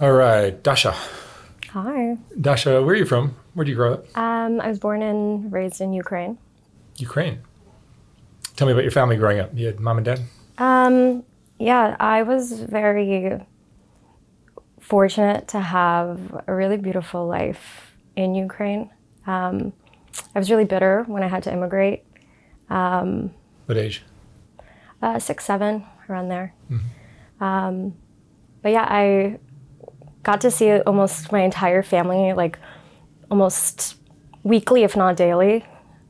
All right, Dasha. Hi. Dasha, where are you from? Where do you grow up? Um, I was born and raised in Ukraine. Ukraine. Tell me about your family growing up. You had mom and dad? Um, yeah, I was very fortunate to have a really beautiful life in Ukraine. Um, I was really bitter when I had to immigrate. Um, What age? uh, six, seven, around there. Um, but yeah, I got to see almost my entire family, like almost weekly, if not daily.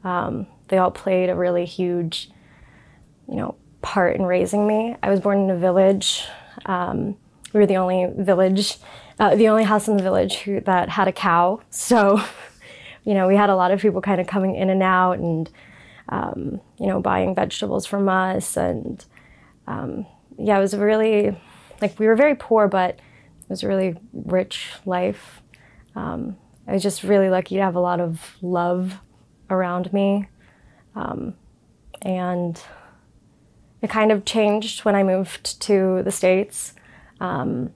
Um, they all played a really huge, you know, part in raising me. I was born in a village. Um, we were the only village, uh, the only house in the village who, that had a cow. So, you know, we had a lot of people kind of coming in and out and um, you know, buying vegetables from us. And um, yeah, it was really, like, we were very poor, but was a really rich life. Um, I was just really lucky to have a lot of love around me. Um, and it kind of changed when I moved to the States. Um,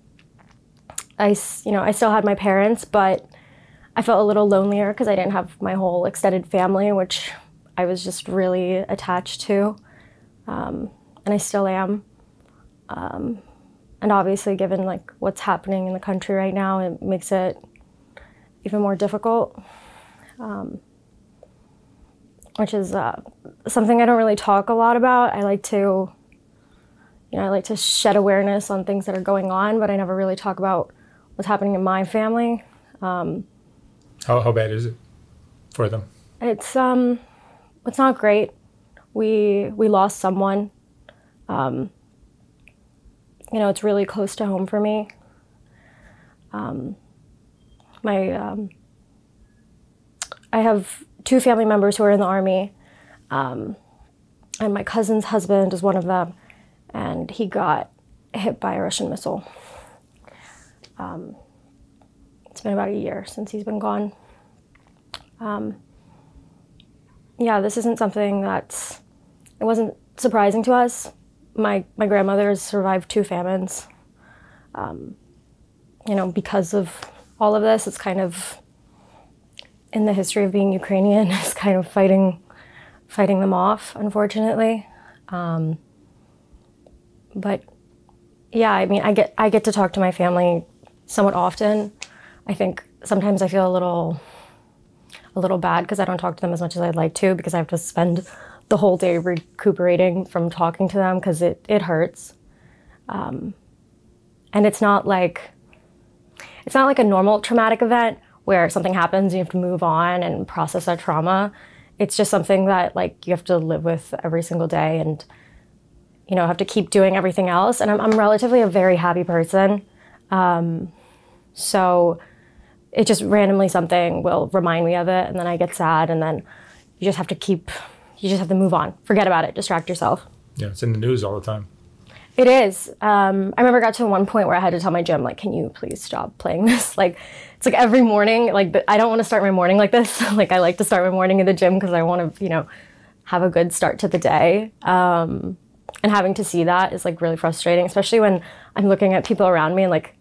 I, you know, I still had my parents, but I felt a little lonelier because I didn't have my whole extended family, which I was just really attached to, um, and I still am. Um, and obviously, given like what's happening in the country right now, it makes it even more difficult. Um, which is uh, something I don't really talk a lot about. I like to, you know, I like to shed awareness on things that are going on, but I never really talk about what's happening in my family. How, how bad is it for them? It's um, it's not great. We we lost someone. Um, you know, it's really close to home for me. Um, my um, I have two family members who are in the army, um, and my cousin's husband is one of them, and he got hit by a Russian missile. Um, it's been about a year since he's been gone yeah, this isn't something that's it wasn't surprising to us. My my grandmother has survived two famines. Um, you know, because of all of this, it's kind of in the history of being Ukrainian, is kind of fighting fighting them off, unfortunately. Um, but yeah, I mean, I get I get to talk to my family somewhat often. I think sometimes I feel a little a little bad because I don't talk to them as much as I'd like to because I have to spend the whole day recuperating from talking to them because it, it hurts. Um, and it's not like it's not like a normal traumatic event where something happens you have to move on and process that trauma. It's just something that like you have to live with every single day and you know have to keep doing everything else. And I'm, I'm relatively a very happy person, um, so it just randomly something will remind me of it and then I get sad and then you just have to keep you just have to move on. Forget about it. Distract yourself. Yeah, it's in the news all the time. It is. Um, I remember I got to one point where I had to tell my gym, like, can you please stop playing this? Like, it's like every morning, like, I don't want to start my morning like this. like, I like to start my morning in the gym because I want to, you know, have a good start to the day. Um, and having to see that is like really frustrating, especially when I'm looking at people around me and like,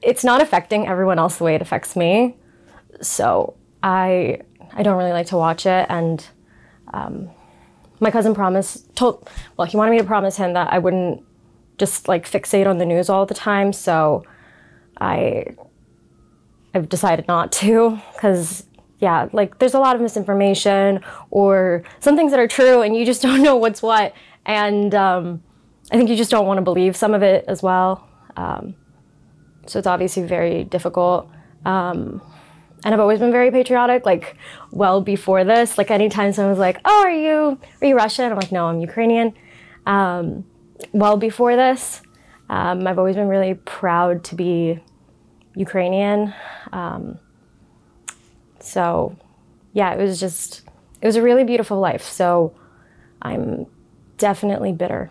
it's not affecting everyone else the way it affects me. So I, I don't really like to watch it. And um, my cousin promised, told, well, he wanted me to promise him that I wouldn't just like fixate on the news all the time. So I I've decided not to because yeah, like there's a lot of misinformation or some things that are true and you just don't know what's what. And um, I think you just don't want to believe some of it as well. Um, so it's obviously very difficult. Um, and I've always been very patriotic, like well before this. Like anytime someone's like, "Oh, are you are you Russian?" I'm like, "No, I'm Ukrainian." Um, well before this, um, I've always been really proud to be Ukrainian. Um, so, yeah, it was just it was a really beautiful life. So, I'm definitely bitter,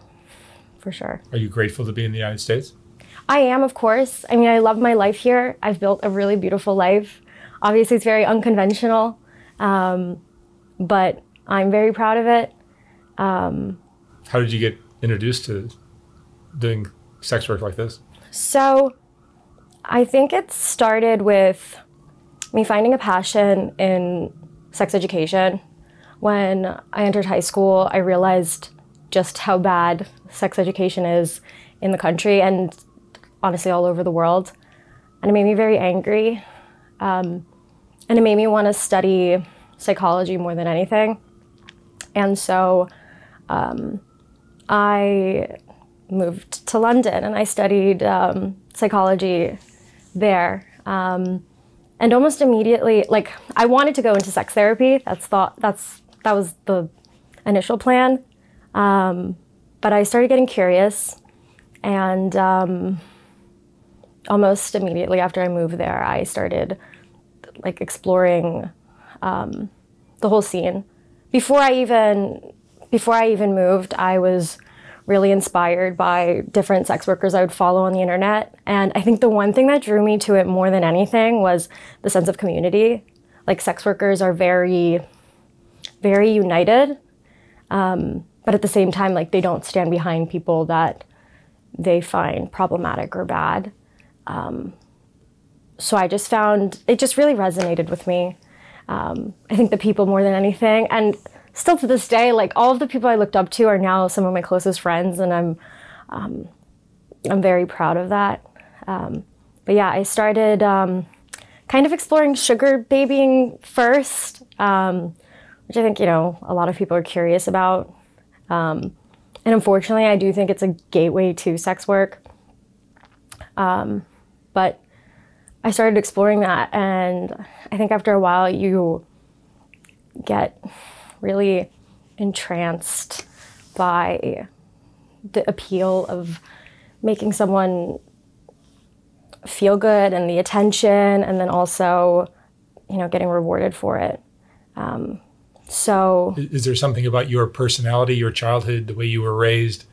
for sure. Are you grateful to be in the United States? I am, of course. I mean, I love my life here. I've built a really beautiful life. Obviously, it's very unconventional, um, but I'm very proud of it. How did you get introduced to doing sex work like this? So, I think it started with me finding a passion in sex education. When I entered high school, I realized just how bad sex education is in the country and honestly all over the world. And it made me very angry. Um, and it made me want to study psychology more than anything. And so um, I moved to London and I studied um, psychology there. Um, and almost immediately, like I wanted to go into sex therapy. That's thought. That's that was the initial plan. Um, but I started getting curious, and um, almost immediately after I moved there, I started like exploring um, the whole scene. Before I even before I even moved, I was really inspired by different sex workers I would follow on the internet. And I think the one thing that drew me to it more than anything was the sense of community. Like, sex workers are very, very united. Um, but at the same time, like, they don't stand behind people that they find problematic or bad. Um, so I just found it just really resonated with me. Um, I think the people more than anything. And still to this day, like all of the people I looked up to are now some of my closest friends, and I'm um, I'm very proud of that. Um, but yeah, I started um, kind of exploring sugar babying first, um, which I think you know a lot of people are curious about. Um, and unfortunately, I do think it's a gateway to sex work. But I started exploring that, and I think after a while, you get really entranced by the appeal of making someone feel good and the attention, and then also, you know, getting rewarded for it. Um, so, is there something about your personality, your childhood, the way you were raised,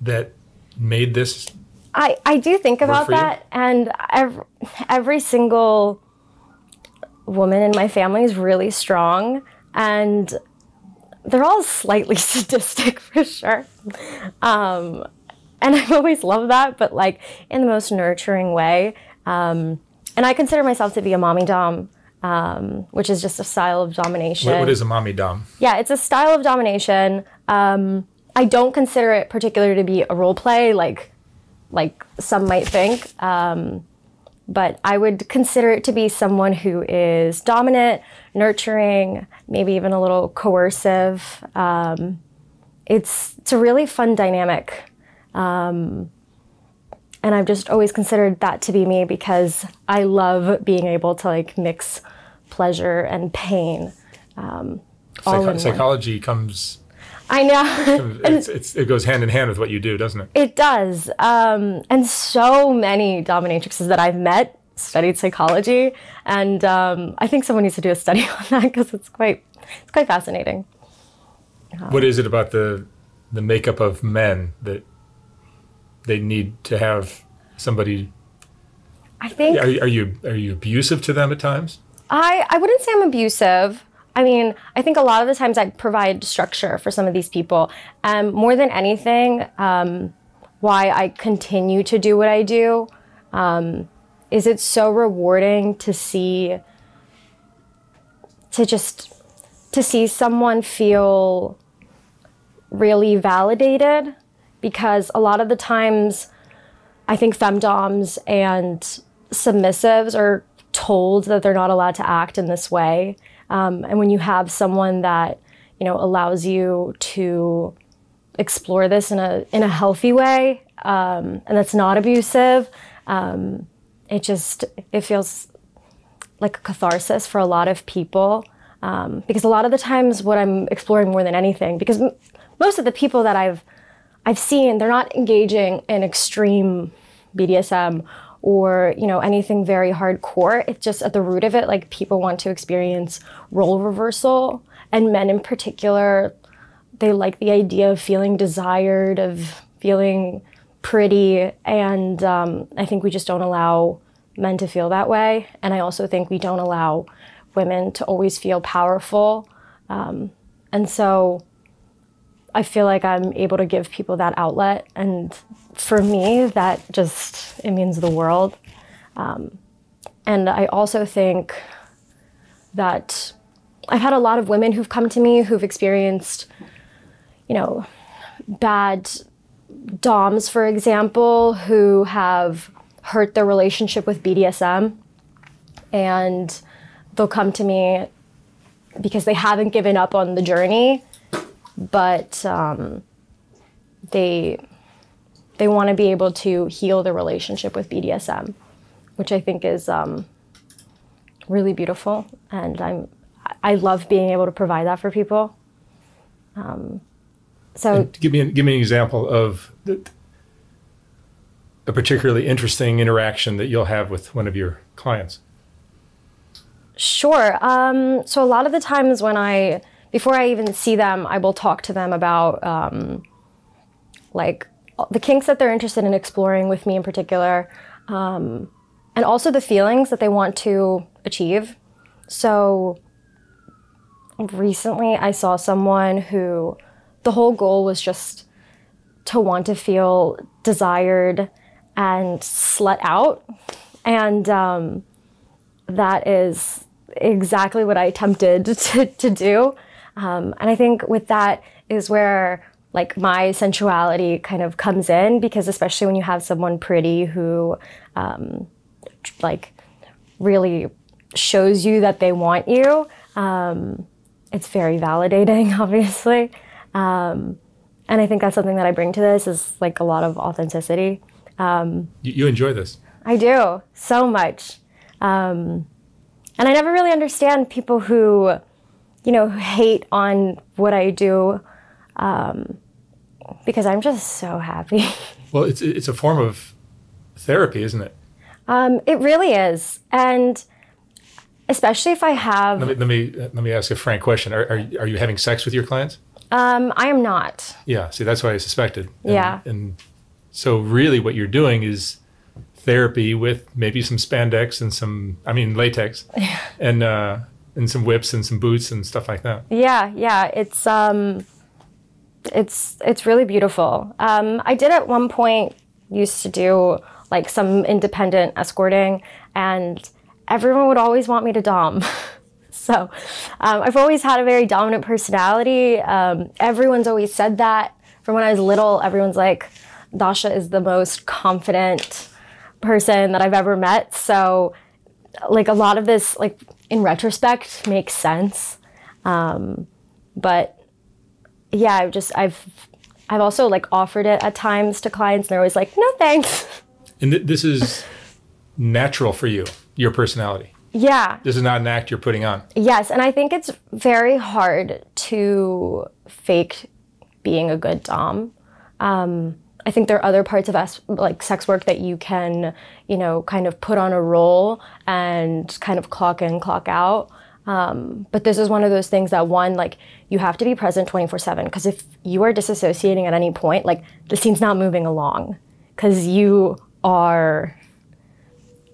that made this? I I do think about that, and every, every single woman in my family is really strong, and they're all slightly sadistic for sure. Um, and I've always loved that, but like in the most nurturing way. Um, and I consider myself to be a mommy dom, um, which is just a style of domination. what, what is a mommy dom? Yeah, it's a style of domination. Um, I don't consider it particular to be a role play, like like some might think. Um, but I would consider it to be someone who is dominant, nurturing, maybe even a little coercive. Um, it's it's a really fun dynamic, um, and I've just always considered that to be me because I love being able to like mix pleasure and pain. Um, Psycho- psychology one. comes I know. it's, it's, it goes hand in hand with what you do, doesn't it? It does. Um, and so many dominatrixes that I've met studied psychology, and um, I think someone needs to do a study on that because it's quite it's quite fascinating. Um, what is it about the the makeup of men that they need to have somebody? I think. Are, are you are you abusive to them at times? I I wouldn't say I'm abusive. I mean, I think a lot of the times I provide structure for some of these people. Um, more than anything, um, why I continue to do what I do um, is it's so rewarding to see, to just, to see someone feel really validated because a lot of the times I think femdoms and submissives are told that they're not allowed to act in this way. Um, and when you have someone that you know allows you to explore this in a in a healthy way um, and that's not abusive, um, it just it feels like a catharsis for a lot of people. Um, because a lot of the times, what I'm exploring more than anything, because m- most of the people that I've I've seen, they're not engaging in extreme BDSM or you know anything very hardcore. It's just at the root of it like people want to experience role reversal. And men in particular they like the idea of feeling desired of feeling pretty. And um, i think we just don't allow men to feel that way. And i also think we don't allow women to always feel powerful. Um, and so I feel like I'm able to give people that outlet. And for me, that just, it means the world. Um, and I also think that I've had a lot of women who've come to me who've experienced, you know, bad DOMs, for example, who have hurt their relationship with BDSM. And they'll come to me because they haven't given up on the journey, but um, they they want to be able to heal the relationship with BDSM, which I think is um, really beautiful, and I'm I love being able to provide that for people. Um, so and give me give me an example of the, a particularly interesting interaction that you'll have with one of your clients. Sure. Um, so a lot of the times when I before I even see them, I will talk to them about um, like the kinks that they're interested in exploring with me in particular, um, and also the feelings that they want to achieve. So recently, I saw someone who the whole goal was just to want to feel desired and slut out. And um, that is exactly what I attempted to, to do. Um, and I think with that is where like my sensuality kind of comes in because especially when you have someone pretty who um, like really shows you that they want you um, it's very validating obviously um, and I think that's something that I bring to this is like a lot of authenticity. Um, you, you, enjoy this? I do so much, um, and I never really understand people who, you know, hate on what I do, um, because I'm just so happy. well, it's it's a form of therapy, isn't it? Um, it really is, and especially if I have. Let me let me, let me ask a frank question: Are, are are you having sex with your clients? Um, I am not. Yeah, see, that's what I suspected. And, yeah. And so, really, what you're doing is therapy with maybe some spandex and some, I mean, latex, and uh, and some whips and some boots and stuff like that. Yeah, yeah, it's um, it's it's really beautiful. Um, I did at one point used to do like some independent escorting, and everyone would always want me to dom. So um, I've always had a very dominant personality. Um, everyone's always said that. From when I was little, everyone's like, Dasha is the most confident person that I've ever met. So, like, a lot of this, like, in retrospect, makes sense. Um, but yeah, I've just, I've, I've also like offered it at times to clients, and they're always like, no thanks. And th- this is natural for you, your personality. Yeah. This is not an act you're putting on. Yes, and I think it's very hard to fake being a good dom. Um, I think there are other parts of us, like sex work, that you can, you know, kind of put on a role and kind of clock in, clock out. Um, but this is one of those things that one, like, you have to be present 24 7. Because if you are disassociating at any point, like, the scene's not moving along. Because you are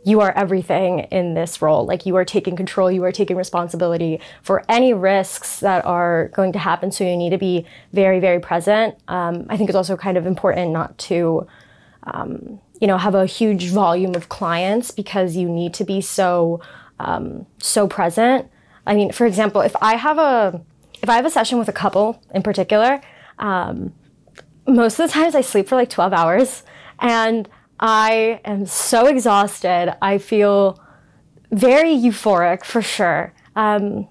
you are everything in this role. Like you are taking control, you are taking responsibility for any risks that are going to happen. So you need to be very, very present. Um, I think it's also kind of important not to, um, you know, have a huge volume of clients because you need to be so, um, so present. I mean, for example, if I have a, if I have a session with a couple in particular, um, most of the times I sleep for like 12 hours and I am so exhausted. I feel very euphoric for sure. Um,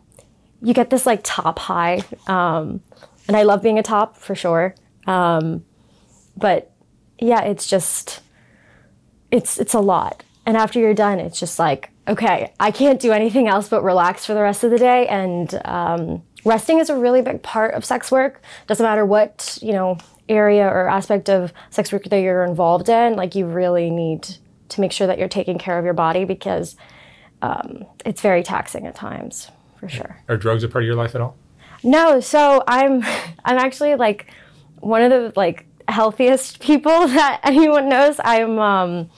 you get this like top high, um, and I love being a top for sure. Um, but yeah, it's just it's it's a lot. And after you're done, it's just like okay, I can't do anything else but relax for the rest of the day. And um, resting is a really big part of sex work. Doesn't matter what you know area or aspect of sex work that you're involved in, like you really need to make sure that you're taking care of your body because um, it's very taxing at times, for sure. Are drugs a part of your life at all? No. So I'm, I'm actually like one of the like healthiest people that anyone knows. I'm, um,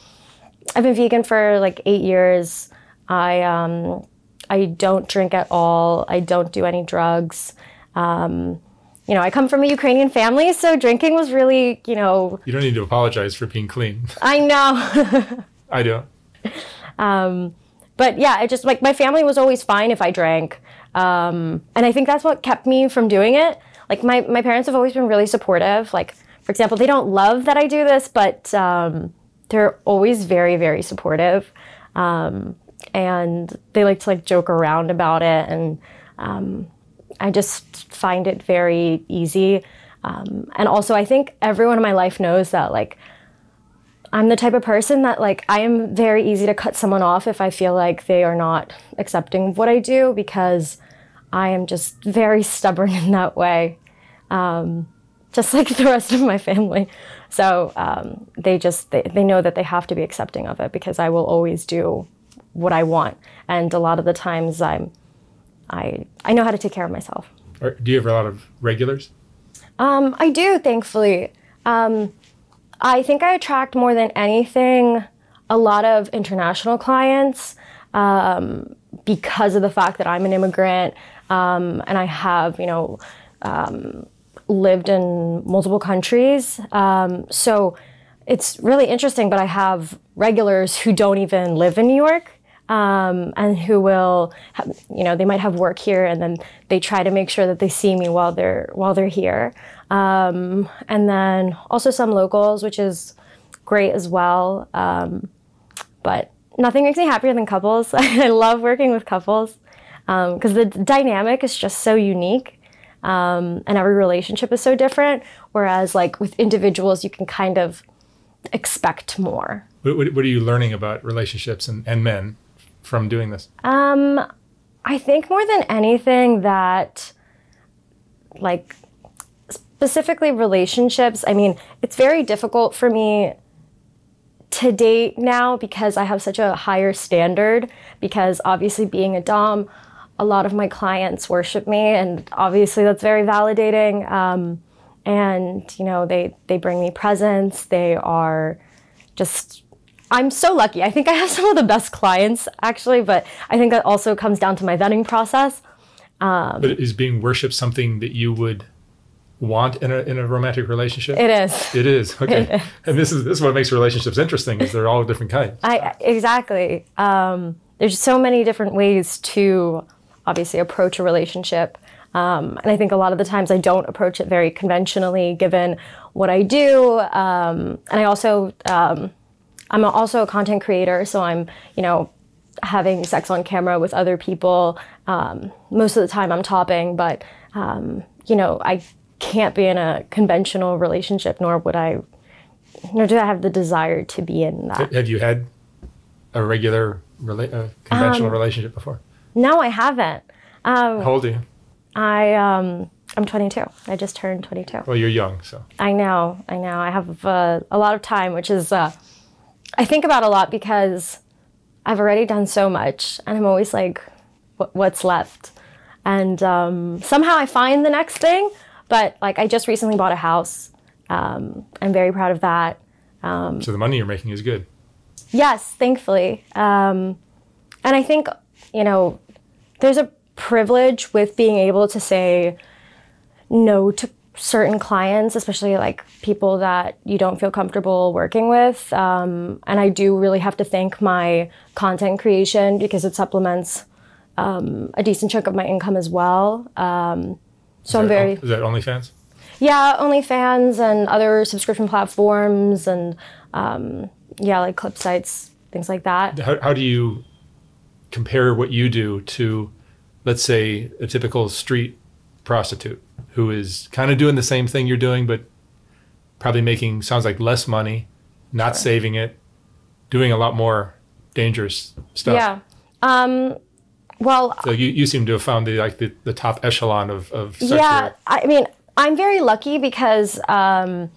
I've been vegan for like eight years. I, um, I don't drink at all. I don't do any drugs. Um, you know, I come from a Ukrainian family, so drinking was really, you know. You don't need to apologize for being clean. I know. I do. Um, but yeah, it just like my family was always fine if I drank. Um, and I think that's what kept me from doing it. Like my, my parents have always been really supportive. Like, for example, they don't love that I do this, but um, they're always very, very supportive. Um, and they like to like joke around about it. And um, I just find it very easy. Um, and also, I think everyone in my life knows that like I'm the type of person that like I am very easy to cut someone off if I feel like they are not accepting what I do because I am just very stubborn in that way, um, just like the rest of my family. So um, they just they, they know that they have to be accepting of it because I will always do what I want, and a lot of the times I'm I I know how to take care of myself. do you have a lot of regulars? Um, I do, thankfully. Um, I think I attract more than anything a lot of international clients um, because of the fact that I'm an immigrant um, and I have, you know, um, lived in multiple countries. Um, so it's really interesting, but I have regulars who don't even live in New York. Um, and who will, you know, they might have work here, and then they try to make sure that they see me while they're while they're here. Um, and then also some locals, which is great as well. Um, but nothing makes me happier than couples. I love working with couples because um, the dynamic is just so unique. Um, and every relationship is so different. Whereas, like with individuals, you can kind of expect more. What, what, what are you learning about relationships and, and men from doing this? Um, I think more than anything that, like, specifically relationships, I mean, it's very difficult for me to date now because I have such a higher standard. Because obviously, being a Dom, a lot of my clients worship me, and obviously, that's very validating. Um, and you know, they they bring me presents. They are just. I'm so lucky. I think I have some of the best clients actually, but I think that also comes down to my vetting process. Um, but is being worshipped something that you would want in a in a romantic relationship? It is. It is. Okay. It is. And this is this is what makes relationships interesting is they're all different kinds. I exactly. Um, there's so many different ways to obviously approach a relationship. Um, and I think a lot of the times I don't approach it very conventionally given what I do. Um, and I also, um, I'm also a content creator, so I'm, you know, having sex on camera with other people. Um, most of the time I'm topping, but, um, you know, I can't be in a conventional relationship, nor would I, nor do I have the desire to be in that. Have you had a regular rela- a conventional um, relationship before? No, I haven't. Um, How old are you? I um, I'm 22. I just turned 22. Well, you're young, so. I know, I know. I have uh, a lot of time, which is uh, I think about a lot because I've already done so much, and I'm always like, what's left? And um, somehow I find the next thing, but like I just recently bought a house. Um, I'm very proud of that. Um, so the money you're making is good. Yes, thankfully. Um, and I think, you know, there's a privilege with being able to say no to certain clients, especially like people that you don't feel comfortable working with. Um, and I do really have to thank my content creation because it supplements um, a decent chunk of my income as well. Um, so I'm very. Is that OnlyFans? Yeah, OnlyFans and other subscription platforms and um, yeah, like clip sites, things like that. How, how do you compare what you do to, let's say, a typical street prostitute who is kind of doing the same thing you're doing, but probably making sounds like less money, not sure. saving it, doing a lot more dangerous stuff. Yeah. Um, well, so you, you seem to have found the like the, the top echelon of, of. Yeah, I mean, I'm very lucky because um,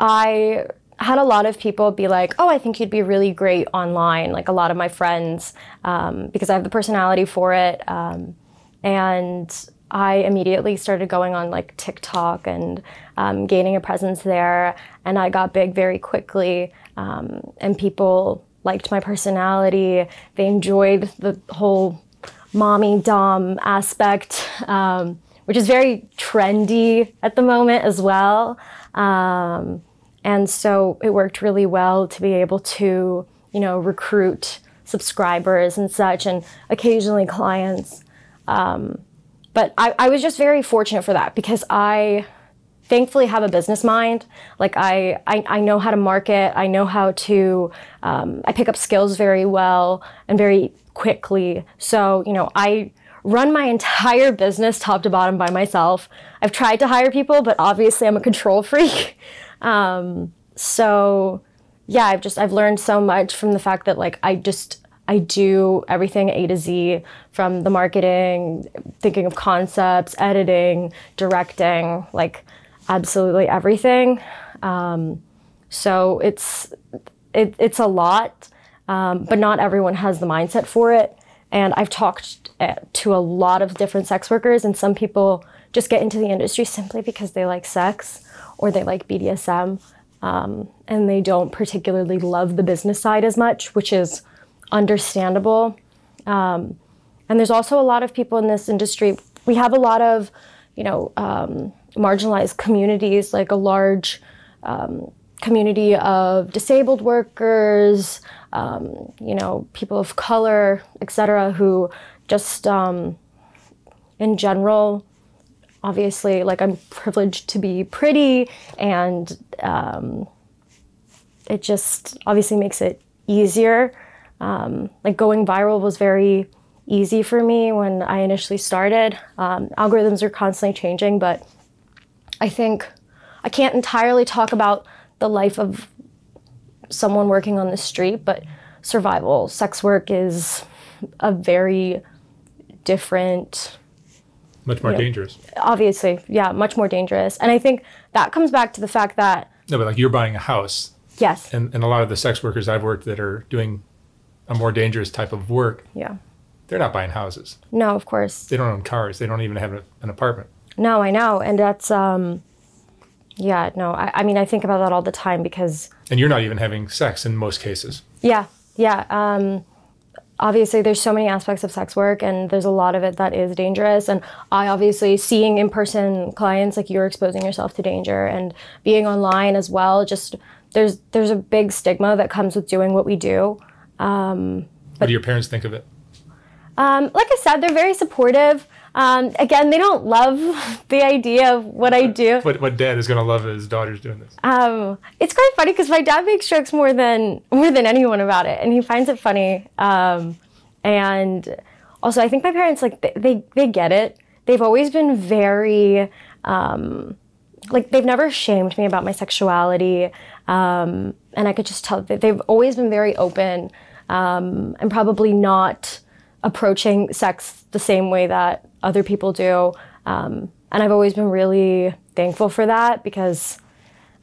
I had a lot of people be like, "Oh, I think you'd be really great online." Like a lot of my friends, um, because I have the personality for it, um, and I immediately started going on like TikTok and um, gaining a presence there, and I got big very quickly, um, and people liked my personality. They enjoyed the whole mommy dom aspect, um, which is very trendy at the moment as well. Um, and so it worked really well to be able to, you know, recruit subscribers and such, and occasionally clients. Um, but I, I was just very fortunate for that because I thankfully have a business mind. Like I, I, I know how to market. I know how to, um, I pick up skills very well and very quickly. So, you know, I run my entire business top to bottom by myself. I've tried to hire people, but obviously I'm a control freak. Um, so yeah, I've just, I've learned so much from the fact that like, I just, I do everything A to Z from the marketing, thinking of concepts, editing, directing, like absolutely everything. Um, so it's it, it's a lot, um, but not everyone has the mindset for it. And I've talked uh, to a lot of different sex workers, and some people just get into the industry simply because they like sex or they like BDSM, um, and they don't particularly love the business side as much, which is understandable. Um, and there's also a lot of people in this industry. We have a lot of, you know, um, marginalized communities, like a large um, community of disabled workers, um, you know, people of color, etc., who just, um, in general, obviously, like I'm privileged to be pretty, and um, it just obviously makes it easier um, like going viral was very easy for me when I initially started. Um, algorithms are constantly changing, but I think I can't entirely talk about the life of someone working on the street, but survival sex work is a very different much more you know, dangerous. obviously yeah much more dangerous. And i think that comes back to the fact that no but like you're buying a house. Yes. And, and a lot of the sex workers i've worked that are doing a more dangerous type of work, yeah, they're not buying houses. No, of course. They don't own cars. They don't even have an apartment. No, I know, and that's um, yeah, no. I, I mean, I think about that all the time because. And you're not even having sex in most cases. Yeah, yeah. Um, obviously there's so many aspects of sex work and there's a lot of it that is dangerous and i obviously seeing in-person clients like you're exposing yourself to danger and being online as well just there's there's a big stigma that comes with doing what we do um, what do your parents think of it? Um, like I said, they're very supportive. Um, again, they don't love the idea of what I do. What, what dad is going to love his daughter's doing this? Um, it's quite funny because my dad makes jokes more than more than anyone about it, and he finds it funny. Um, and also, I think my parents like they, they, they get it. They've always been very um, like they've never shamed me about my sexuality, um, and I could just tell that they've always been very open um, and probably not approaching sex the same way that other people do. Um, and I've always been really thankful for that because,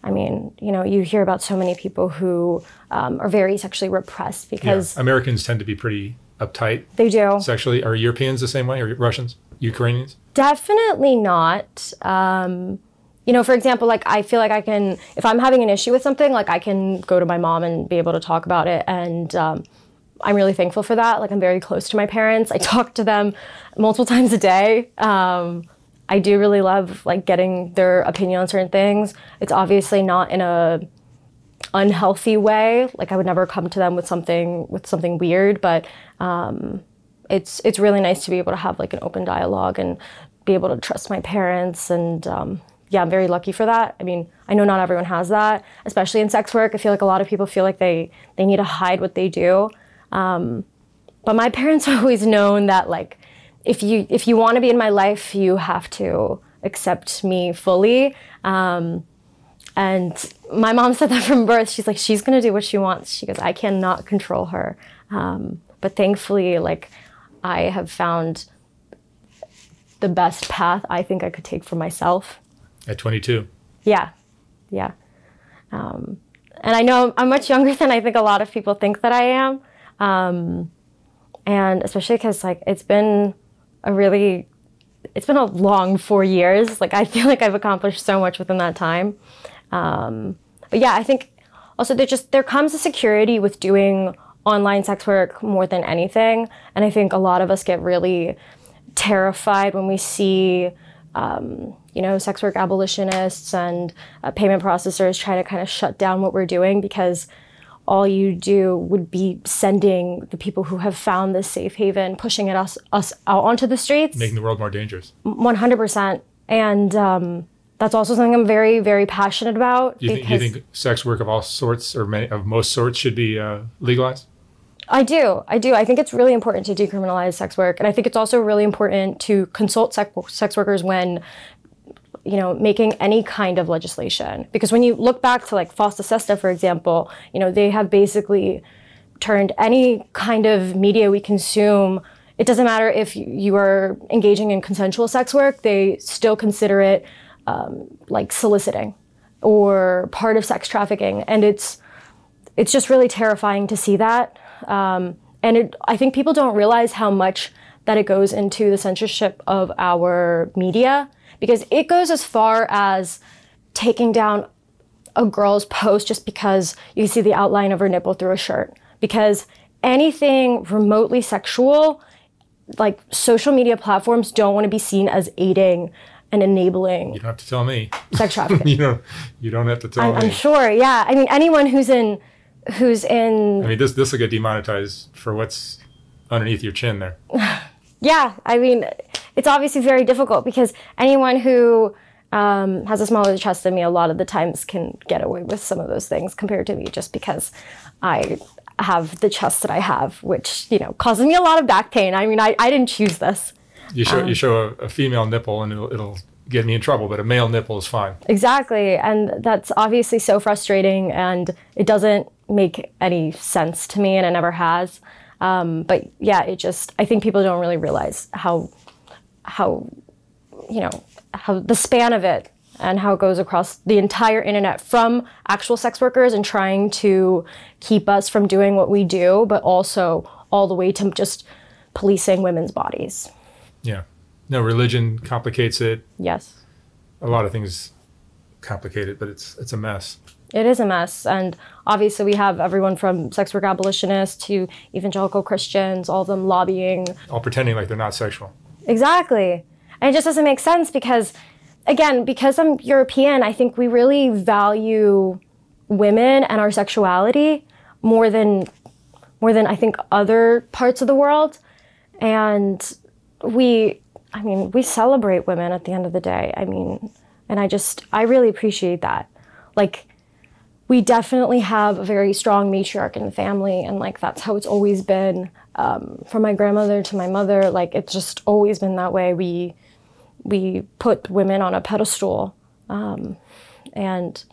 I mean, you know, you hear about so many people who um, are very sexually repressed because yeah. Americans tend to be pretty uptight. They do sexually. Are Europeans the same way? Or Russians, Ukrainians? Definitely not. Um, you know, for example, like I feel like I can, if I'm having an issue with something, like I can go to my mom and be able to talk about it. And um, I'm really thankful for that. Like I'm very close to my parents. I talk to them multiple times a day. Um, I do really love like getting their opinion on certain things. It's obviously not in a unhealthy way. Like I would never come to them with something with something weird, but um, it's it's really nice to be able to have like an open dialogue and be able to trust my parents and um, yeah, I'm very lucky for that. I mean, I know not everyone has that, especially in sex work. I feel like a lot of people feel like they they need to hide what they do. Um, but my parents always known that like if you if you want to be in my life, you have to accept me fully. Um, and my mom said that from birth. She's like, she's gonna do what she wants. She goes, I cannot control her. Um, but thankfully, like I have found the best path I think I could take for myself. At 22. Yeah, yeah. Um, and I know I'm much younger than I think a lot of people think that I am. Um, and especially because like it's been a really, it's been a long four years. Like I feel like I've accomplished so much within that time. Um, but yeah, I think also there just there comes a security with doing online sex work more than anything. And I think a lot of us get really terrified when we see um, you know, sex work abolitionists and uh, payment processors try to kind of shut down what we're doing because all you do would be sending the people who have found this safe haven, pushing it us us out onto the streets. Making the world more dangerous. One hundred percent, and um, that's also something I'm very very passionate about. Do you, think, you think sex work of all sorts or many, of most sorts should be uh, legalized? I do. I do. I think it's really important to decriminalize sex work. And I think it's also really important to consult sex, sex workers when you know, making any kind of legislation. Because when you look back to like FOSTA SESTA, for example, you know, they have basically turned any kind of media we consume. It doesn't matter if you are engaging in consensual sex work; they still consider it um, like soliciting or part of sex trafficking, and it's it's just really terrifying to see that. Um, and it, I think people don't realize how much that it goes into the censorship of our media because it goes as far as taking down a girl's post just because you see the outline of her nipple through a shirt. Because anything remotely sexual, like social media platforms don't want to be seen as aiding and enabling. You don't have to tell me. Sex trafficking. you don't. You don't have to tell I'm, me. I'm sure. Yeah. I mean, anyone who's in, who's in. I mean, this this will get demonetized for what's underneath your chin there. yeah. I mean, it's obviously very difficult because anyone who um, has a smaller chest than me a lot of the times can get away with some of those things compared to me just because I have the chest that I have, which, you know, causes me a lot of back pain. I mean, I, I didn't choose this. You show, um, you show a, a, female nipple and it'll, it'll get me in trouble, but a male nipple is fine. Exactly. And that's obviously so frustrating and it doesn't make any sense to me and it never has. Um, but yeah, it just, I think people don't really realize how how you know how the span of it and how it goes across the entire internet from actual sex workers and trying to keep us from doing what we do, but also all the way to just policing women's bodies. Yeah. No, religion complicates it. Yes. A lot of things complicate it, but it's it's a mess. It is a mess. And obviously we have everyone from sex work abolitionists to evangelical Christians, all of them lobbying. All pretending like they're not sexual. Exactly. And it just doesn't make sense because, again, because I'm European, I think we really value women and our sexuality more than more than I think other parts of the world. And we I mean, we celebrate women at the end of the day. I mean, and I just I really appreciate that. Like we definitely have a very strong matriarch in the family and like that's how it's always been um, from my grandmother to my mother like it's just always been that way. We we put women on a pedestal um, and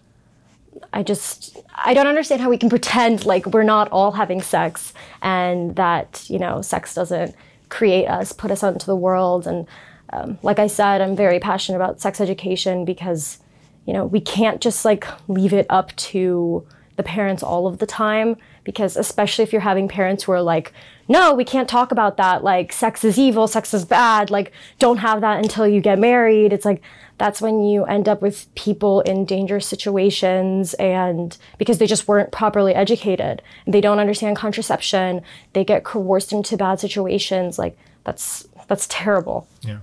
i just i don't understand how we can pretend like we're not all having sex and that you know sex doesn't create us put us out into the world. And um, like i said i'm very passionate about sex education because you know, we can't just like leave it up to the parents all of the time because especially if you're having parents who are like no we can't talk about that like sex is evil sex is bad like don't have that until you get married it's like that's when you end up with people in dangerous situations and because they just weren't properly educated they don't understand contraception they get coerced into bad situations like that's that's terrible yeah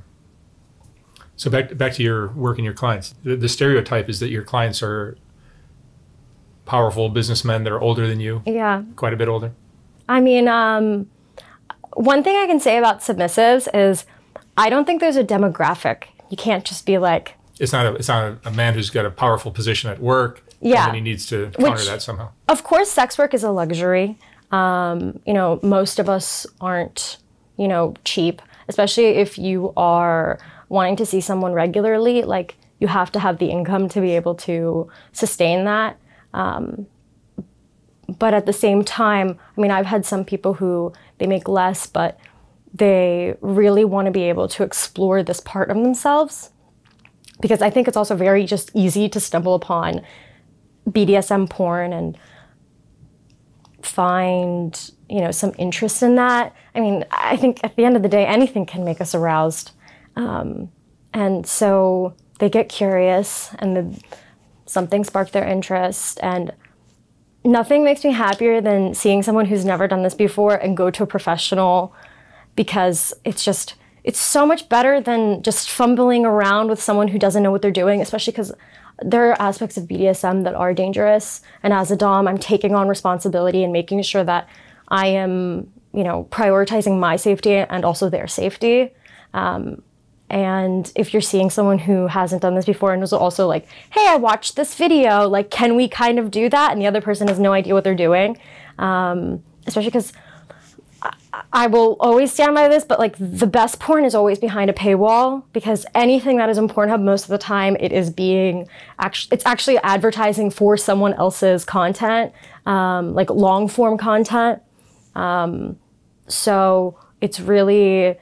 so back back to your work and your clients. The, the, stereotype is that your clients are powerful businessmen that are older than you. Yeah. Quite a bit older. I mean, um, one thing I can say about submissives is I don't think there's a demographic. You can't just be like. It's not a it's not a, man who's got a powerful position at work. Yeah. And he needs to counter Which, that somehow. Of course, sex work is a luxury. Um, you know, most of us aren't, you know, cheap, especially if you are wanting to see someone regularly, like you have to have the income to be able to sustain that. Um, but at the same time, I mean, I've had some people who they make less, but they really want to be able to explore this part of themselves. Because I think it's also very just easy to stumble upon BDSM porn and find, you know, some interest in that. I mean, I think at the end of the day, anything can make us aroused. Um, and so they get curious and the, something sparked their interest. And nothing makes me happier than seeing someone who's never done this before and go to a professional because it's just, it's so much better than just fumbling around with someone who doesn't know what they're doing, especially because there are aspects of BDSM that are dangerous. And as a Dom, I'm taking on responsibility and making sure that I am, you know, prioritizing my safety and also their safety. Um, and if you're seeing someone who hasn't done this before and is also like, hey, I watched this video, like, can we kind of do that? And the other person has no idea what they're doing. Um, especially because I will always stand by this, but like the best porn is always behind a paywall because anything that is in Pornhub, most of the time, it is being actually it's actually advertising for someone else's content, um, like long form content. Um, so it's really,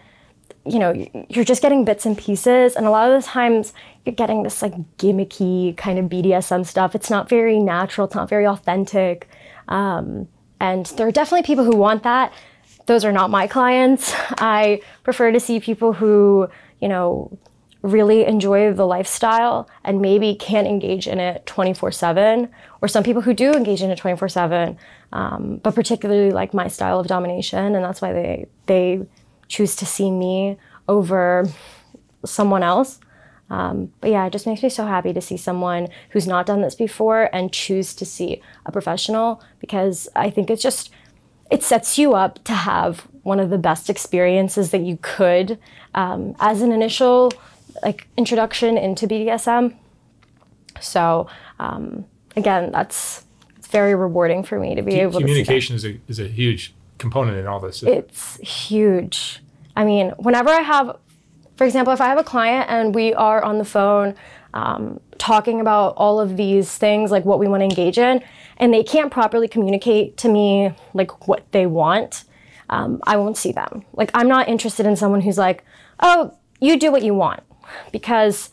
you know, you're just getting bits and pieces, and a lot of the times you're getting this like gimmicky kind of BDSM stuff. It's not very natural. It's not very authentic. Um, and there are definitely people who want that those are not my clients. I prefer to see people who, you know, really enjoy the lifestyle and maybe can't engage in it 24 7, or some people who do engage in it 24 7, um, but particularly like my style of domination. And that's why they, they choose to see me over someone else. Um, but yeah, it just makes me so happy to see someone who's not done this before and choose to see a professional because I think it's just it sets you up to have one of the best experiences that you could um, as an initial like introduction into BDSM. So um, again, that's it's very rewarding for me to be able communication to communication is a is a huge component in all this. It's huge. I mean, whenever I have, for example, if I have a client and we are on the phone um, talking about all of these things, like what we want to engage in, and they can't properly communicate to me like what they want, um, I won't see them. Like I'm not interested in someone who's like, oh, you do what you want, because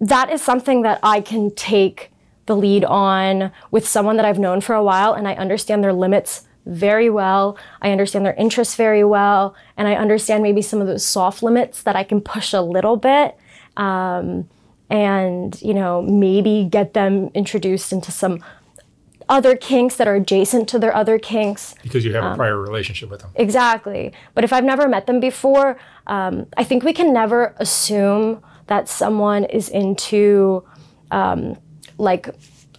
that is something that I can take the lead on with someone that I've known for a while and I understand their limits very well. I understand their interests very well. And I understand maybe some of those soft limits that I can push a little bit. Um, and, you know, maybe get them introduced into some other kinks that are adjacent to their other kinks. Because you have um, a prior relationship with them. Exactly. But if I've never met them before, um, I think we can never assume that someone is into um, like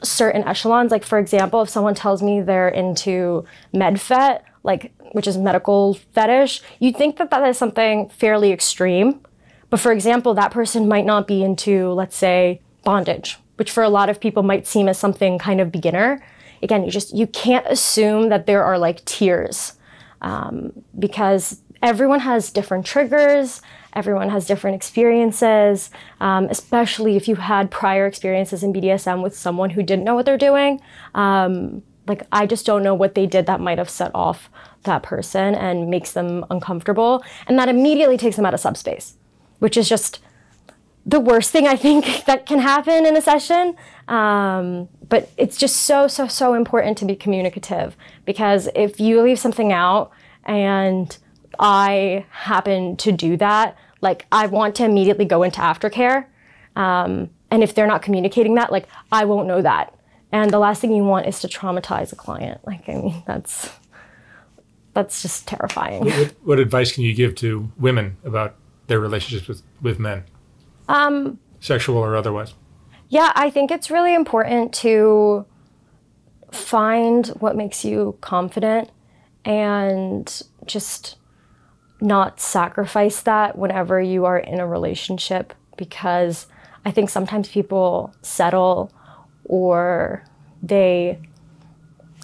certain echelons. Like, for example, if someone tells me they're into medfet, like which is medical fetish, you'd think that that is something fairly extreme. But for example, that person might not be into, let's say, bondage, which for a lot of people might seem as something kind of beginner again, you just you can't assume that there are like tiers um, because everyone has different triggers. Everyone has different experiences, um, especially if you had prior experiences in BDSM with someone who didn't know what they're doing. Um, like, I just don't know what they did that might have set off that person and makes them uncomfortable. And that immediately takes them out of subspace, which is just the worst thing I think that can happen in a session. Um, but it's just so, so, so important to be communicative because if you leave something out and I happen to do that, like I want to immediately go into aftercare. Um, and if they're not communicating that, like I won't know that. And the last thing you want is to traumatize a client. Like, I mean, that's that's just terrifying. What, what advice can you give to women about their relationships with, with men? Um, Sexual or otherwise? Yeah, I think it's really important to find what makes you confident and just not sacrifice that whenever you are in a relationship because I think sometimes people settle or they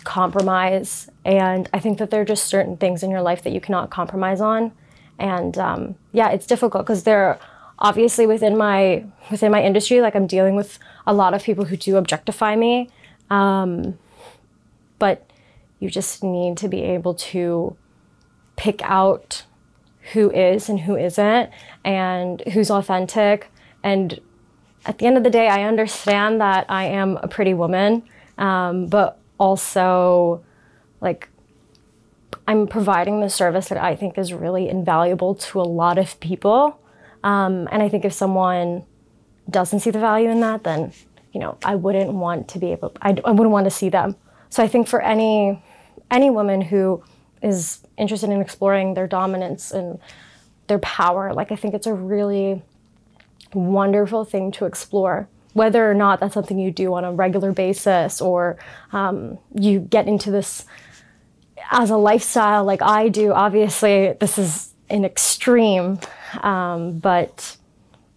compromise. And I think that there are just certain things in your life that you cannot compromise on. And um, yeah, it's difficult because there obviously within my within my industry, like I'm dealing with a lot of people who do objectify me, um, but you just need to be able to pick out who is and who isn't, and who's authentic. And at the end of the day, I understand that I am a pretty woman, um, but also like I'm providing the service that I think is really invaluable to a lot of people. Um, and I think if someone doesn't see the value in that, then you know I wouldn't want to be able. I, I wouldn't want to see them. So I think for any any woman who is interested in exploring their dominance and their power, like I think it's a really wonderful thing to explore whether or not that's something you do on a regular basis or um, you get into this as a lifestyle like I do, obviously this is an extreme, um, but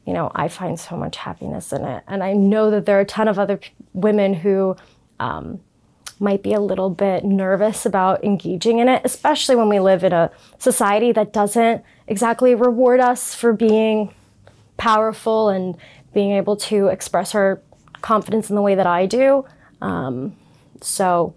you know, I find so much happiness in it. And I know that there are a ton of other women who um, might be a little bit nervous about engaging in it, especially when we live in a society that doesn't exactly reward us for being powerful and being able to express our confidence in the way that I do. Um, so,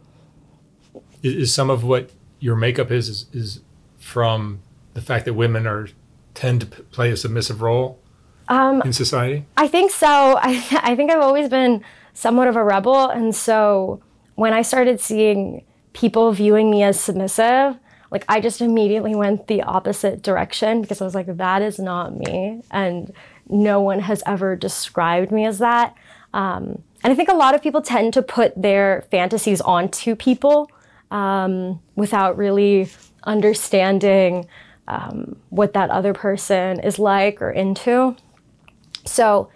Is, is some of what your makeup is, is is from the fact that women are tend to p- play a submissive role Um, in society? I think so. I, I think I've always been somewhat of a rebel. And so when I started seeing people viewing me as submissive, like I just immediately went the opposite direction because I was like, that is not me. And no one has ever described me as that. Um, and I think a lot of people tend to put their fantasies onto people um, without really understanding um, what that other person is like or into. So,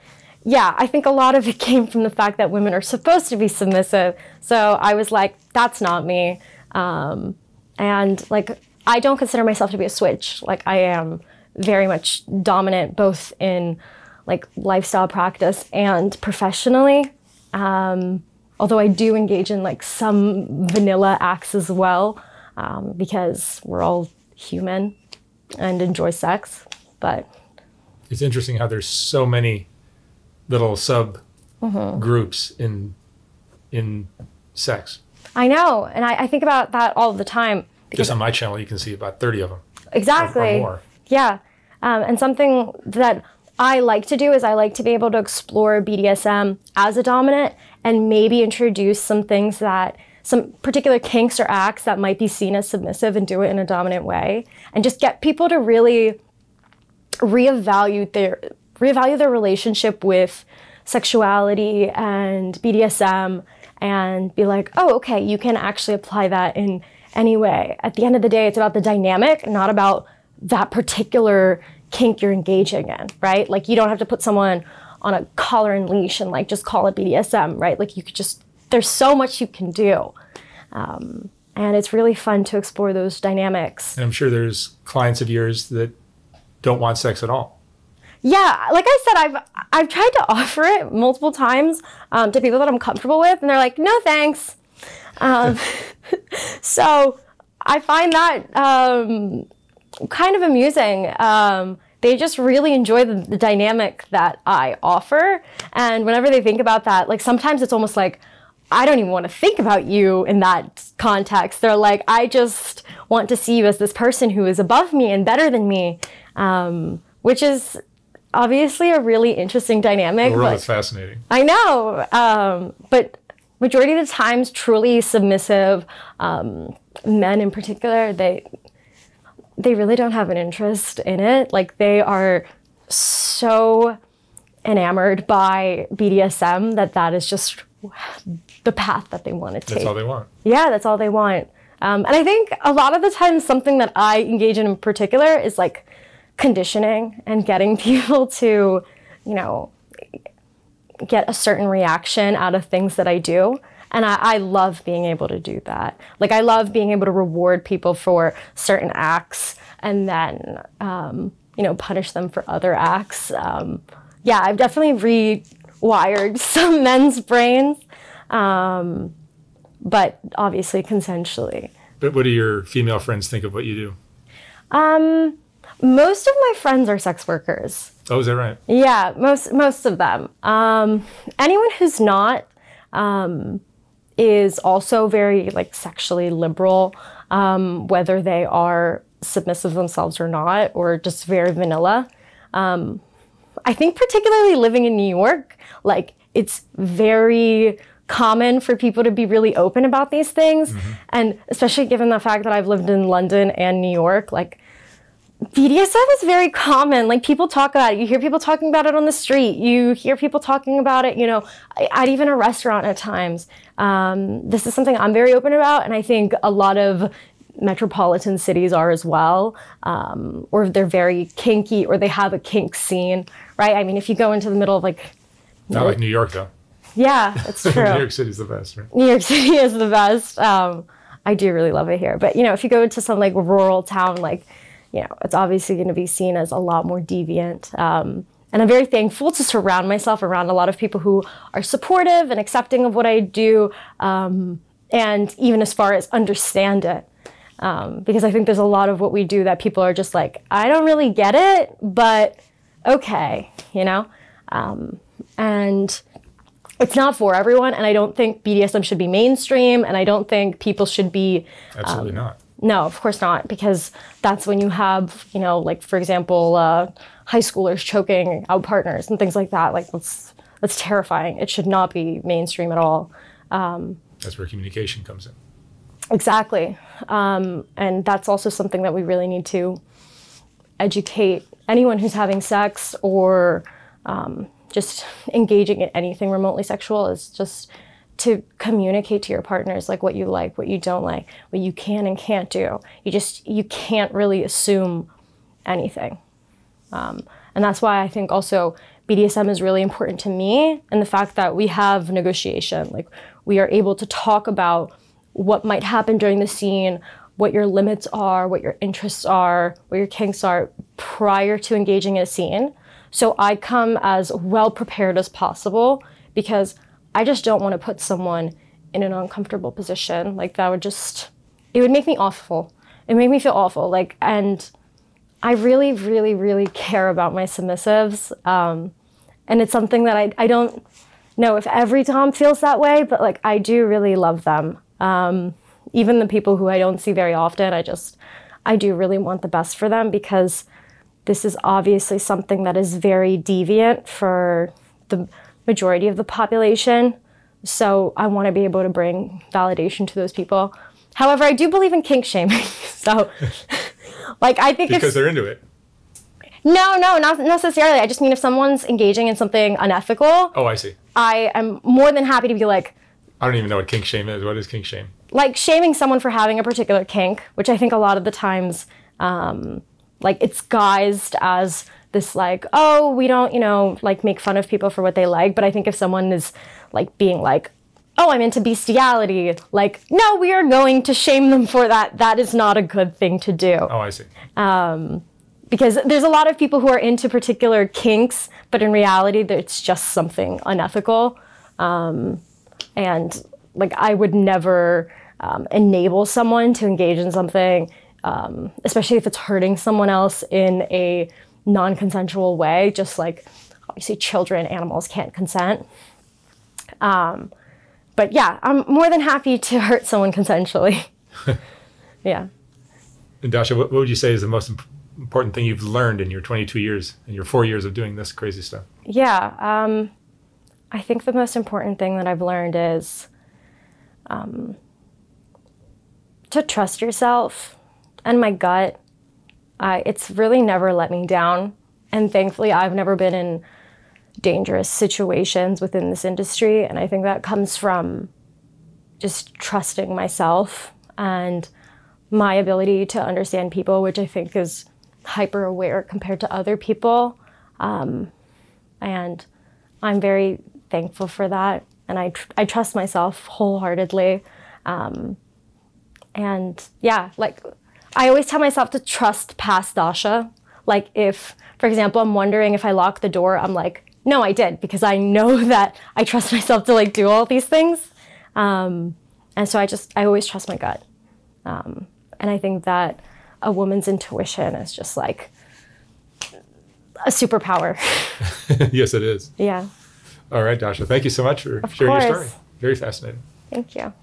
yeah, I think a lot of it came from the fact that women are supposed to be submissive. So I was like, that's not me. Um, and like, I don't consider myself to be a switch. Like, I am very much dominant both in like lifestyle practice and professionally. Um, although I do engage in like some vanilla acts as well, um, because we're all human and enjoy sex. But It's interesting how there's so many little sub Mm-hmm. groups in in sex. I know, and I, I think about that all the time. Just on my channel, you can see about thirty of them. Exactly. more. Yeah. Um, and something that I like to do is I like to be able to explore BDSM as a dominant and maybe introduce some things that some particular kinks or acts that might be seen as submissive and do it in a dominant way and just get people to really reevaluate their reevaluate their relationship with sexuality and BDSM and be like, oh, okay, you can actually apply that in any way. At the end of the day, it's about the dynamic, not about that particular kink you're engaging in, right? Like you don't have to put someone on a collar and leash and like just call it BDSM, right? Like you could just, there's so much you can do. Um, and it's really fun to explore those dynamics. And I'm sure there's clients of yours that don't want sex at all. Yeah, like I said, I've I've tried to offer it multiple times um, to people that I'm comfortable with, and they're like, "No, thanks." Um, so I find that um, kind of amusing. Um, they just really enjoy the, the dynamic that I offer, and whenever they think about that, like sometimes it's almost like. I don't even want to think about you in that context. They're like, I just want to see you as this person who is above me and better than me, um, which is obviously a really interesting dynamic. The world but- is fascinating. I know, um, but majority of the times, truly submissive um, men in particular, they they really don't have an interest in it. Like they are so enamored by BDSM that that is just the path that they want to take. That's all they want. Yeah, that's all they want. Um, and I think a lot of the times, something that I engage in in particular is like conditioning and getting people to, you know, get a certain reaction out of things that I do. And I, I love being able to do that. Like, I love being able to reward people for certain acts and then, um, you know, punish them for other acts. Um, yeah, I've definitely rewired some men's brains um, but obviously consensually. But what do your female friends think of what you do? Um, most of my friends are sex workers. Oh, is that right? Yeah, most most of them. Um, anyone who's not um, is also very like sexually liberal, um, whether they are submissive themselves or not, or just very vanilla. Um, I think particularly living in New York, like it's very common for people to be really open about these things, and especially given the fact that I've lived in London and New York, like BDSM is very common. Like people talk about it. You hear people talking about it on the street. You hear people talking about it, you know, at even a restaurant at times. Um, this is something I'm very open about, and I think a lot of metropolitan cities are as well, um, or they're very kinky, or they have a kink scene, right? I mean, if you go into the middle of like Not like New York though. Yeah, it's true. New York City's the best, right? New York City is the best. Um, I do really love it here. But you know, if you go into some like rural town, like you know, it's obviously going to be seen as a lot more deviant. Um, and I'm very thankful to surround myself around a lot of people who are supportive and accepting of what I do, um, and even as far as understand it. Um, because I think there's a lot of what we do that people are just like, I don't really get it, but okay, you know? Um, and it's not for everyone, and I don't think BDSM should be mainstream, and I don't think people should be. Absolutely um, not. No, of course not, because that's when you have, you know, like for example, uh, high schoolers choking out partners and things like that. Like that's that's terrifying. It should not be mainstream at all. Um, that's where communication comes in. Exactly, um, and that's also something that we really need to educate anyone who's having sex or um, just engaging in anything remotely sexual is just to communicate to your partners like what you like, what you don't like, what you can and can't do. You just you can't really assume anything, um, and that's why I think also BDSM is really important to me, and the fact that we have negotiation, like we are able to talk about what might happen during the scene, what your limits are, what your interests are, what your kinks are prior to engaging in a scene. So I come as well prepared as possible because I just don't want to put someone in an uncomfortable position. Like that would just, it would make me awful. It made me feel awful. Like, and I really, really, really care about my submissives. Um, and it's something that I, I don't know if every Tom feels that way, but like I do really love them. Um, even the people who I don't see very often, I just, I do really want the best for them because this is obviously something that is very deviant for the majority of the population. So I want to be able to bring validation to those people. However, I do believe in kink shaming. so, like, I think because they're into it. No, no, not necessarily. I just mean if someone's engaging in something unethical. Oh, I see. I am more than happy to be like. I don't even know what kink shame is. What is kink shame? Like shaming someone for having a particular kink, which I think a lot of the times um, like it's guised as this like oh we don't you know like make fun of people for what they like. But i think if someone is like being like oh i'm into bestiality like no we are going to shame them for that. That is not a good thing to do. Oh i see. Um, because there's a lot of people who are into particular kinks but in reality it's just something unethical. Um, and like i would never um, enable someone to engage in something um, especially if it's hurting someone else in a non consensual way, just like obviously children, animals can't consent. Um, but yeah, I'm more than happy to hurt someone consensually. yeah. And Dasha, what, what, would you say is the most imp- important thing you've learned in your 22 years, and your four years of doing this crazy stuff? Yeah. Um, I think the most important thing that I've learned is um, to trust yourself and my gut, uh, it's really never let me down. And thankfully, I've never been in dangerous situations within this industry. And I think that comes from just trusting myself and my ability to understand people, which I think is hyper aware compared to other people. Um, and I'm very thankful for that. And I, tr- I trust myself wholeheartedly. Um, and yeah, like I always tell myself to trust past Dasha. Like if, for example, I'm wondering if I lock the door, I'm like, no, I did because I know that I trust myself to like do all these things. Um, and so I just, I always trust my gut. Um, and I think that a woman's intuition is just like a superpower. yes, it is. Yeah. All right, Dasha. Thank you so much for of sharing course. your story. Very fascinating. Thank you.